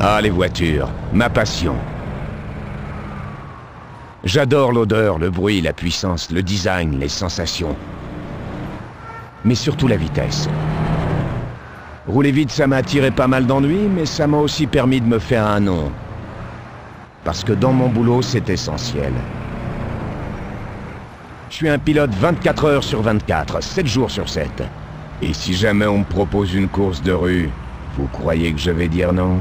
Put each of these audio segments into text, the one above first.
Ah, les voitures, ma passion. J'adore l'odeur, le bruit, la puissance, le design, les sensations. Mais surtout la vitesse. Rouler vite, ça m'a attiré pas mal d'ennuis, mais ça m'a aussi permis de me faire un nom. Parce que dans mon boulot, c'est essentiel. Je suis un pilote 24 heures sur 24, 7 jours sur 7. Et si jamais on me propose une course de rue, vous croyez que je vais dire non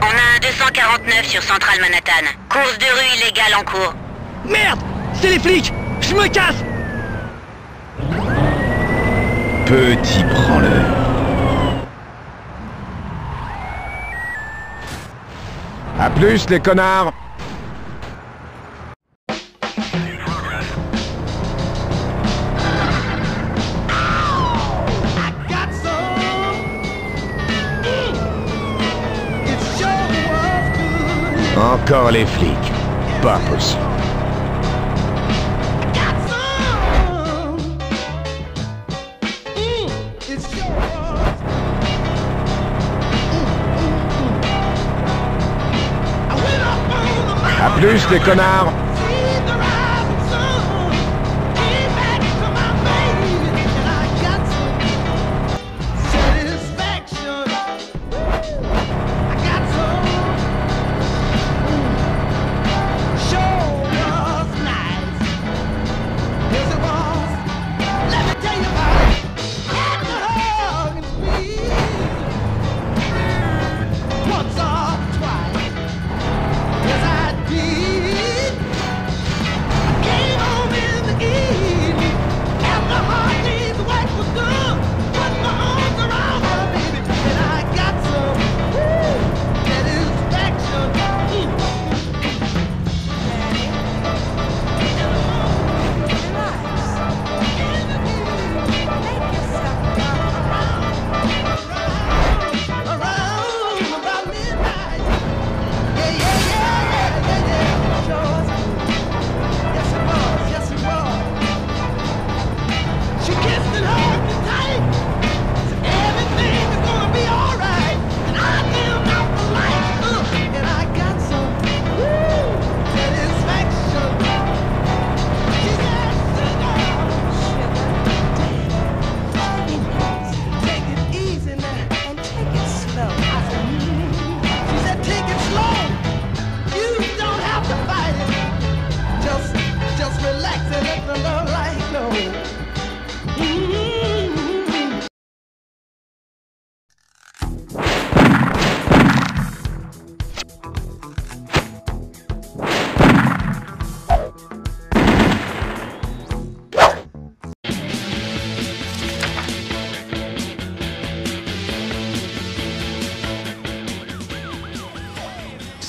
On a un 249 sur Central Manhattan. Course de rue illégale en cours. Merde C'est les flics Je me casse Petit branleur. À plus, les connards Encore les flics. Pas possible. À plus, les connards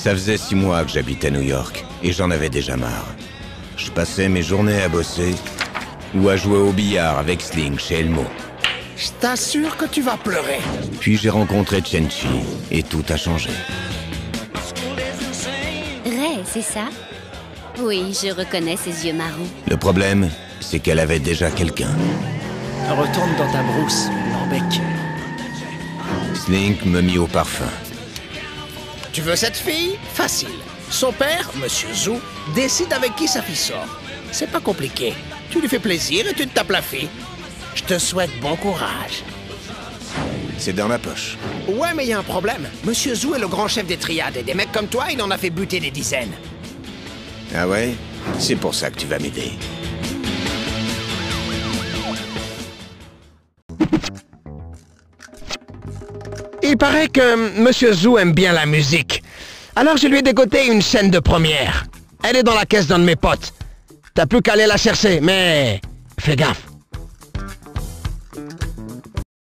Ça faisait six mois que j'habitais New York, et j'en avais déjà marre. Je passais mes journées à bosser, ou à jouer au billard avec Sling chez Elmo. Je t'assure que tu vas pleurer. Puis j'ai rencontré Chenchi, et tout a changé. Ray, c'est ça? Oui, je reconnais ses yeux marrons. Le problème, c'est qu'elle avait déjà quelqu'un. Retourne dans ta brousse, Lambec. Slink me mit au parfum. Tu veux cette fille? Facile. Son père, Monsieur Zhou, décide avec qui sa fille sort. C'est pas compliqué. Tu lui fais plaisir et tu te tapes la fille. Je te souhaite bon courage. C'est dans ma poche. Ouais, mais il y a un problème. Monsieur Zhou est le grand chef des triades et des mecs comme toi, il en a fait buter des dizaines. Ah ouais? C'est pour ça que tu vas m'aider. Il paraît que Monsieur Zhou aime bien la musique. Alors je lui ai dégoté une scène de première. Elle est dans la caisse d'un de mes potes. T'as plus qu'à aller la chercher, mais fais gaffe.